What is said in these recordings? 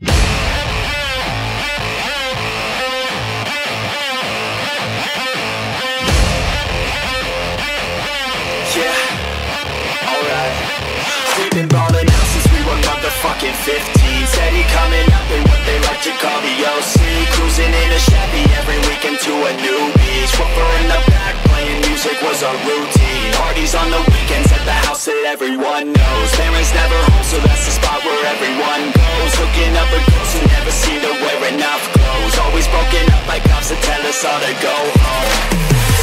We've been ballin' out since we were motherfucking 15 Steady coming up in what they like to call the OC Cruising in a Chevy every weekend to a new beach. Woofer in the back playing music was our routine. Parties on the weekends at the house that everyone knows. Parents never home so that's Hooking up with girls who never seem to wear enough. Clothes Always broken up by cops that tell us all to go home.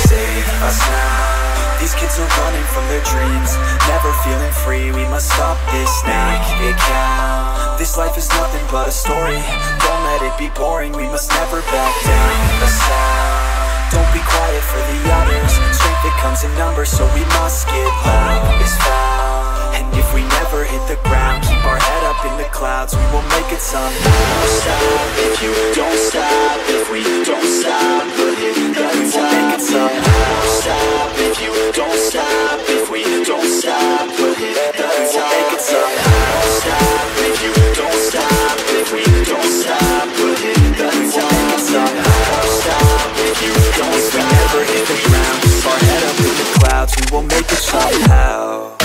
Save us now. These kids are running from their dreams. Never feeling free, we must stop this. Make it count. This life is nothing but a story. Don't let it be boring, we must never back down. The sound Don't be quiet for the others. Strength it comes in numbers, so we must get loud stop, won't stop. If you don't stop, if we don't stop We'll hit the top, yeah Won't stop, if you don't stop If we don't stop, we'll hit the top, yeah Won't stop, if you don't stop If we don't stop, we'll hit the top, yeah Won't stop, if you don't stop. If we never hit the ground, keep our head up We will make it somehow.